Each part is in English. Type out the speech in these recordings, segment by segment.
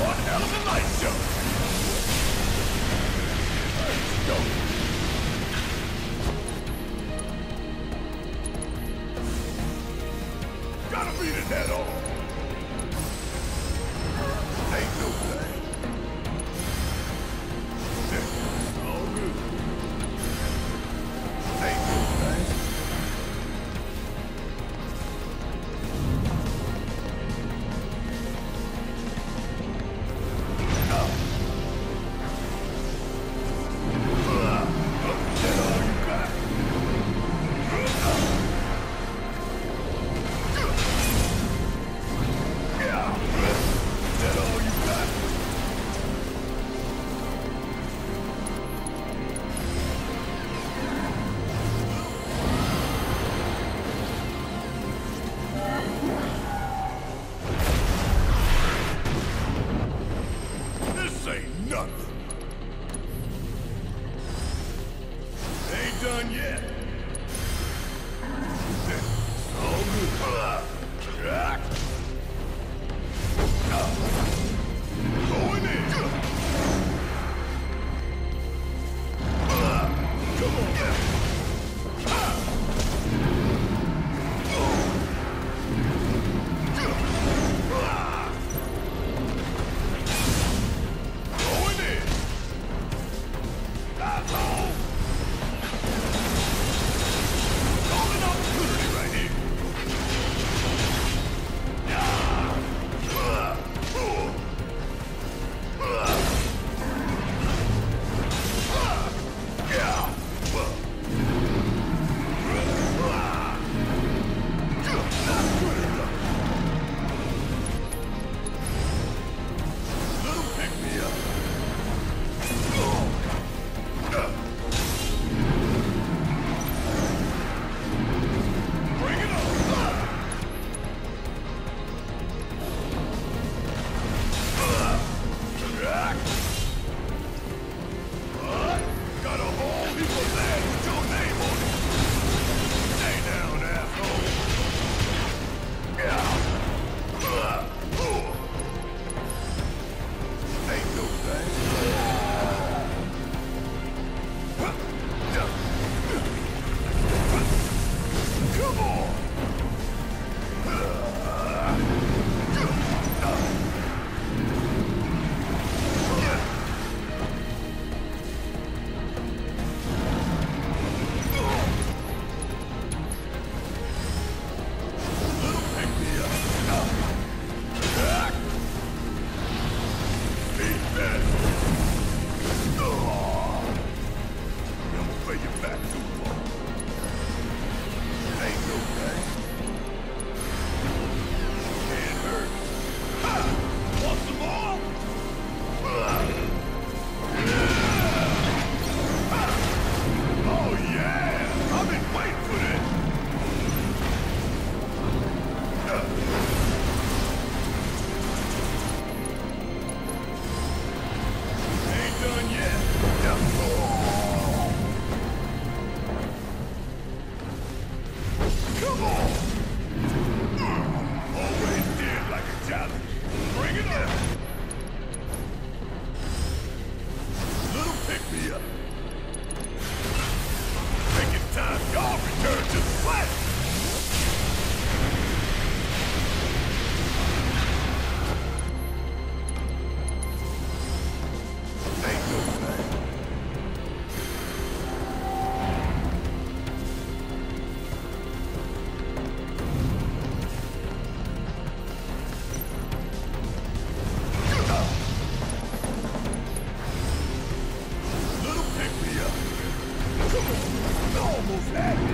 one hell of a light show. Let's. Who's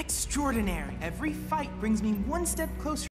Extraordinary. Every fight brings me one step closer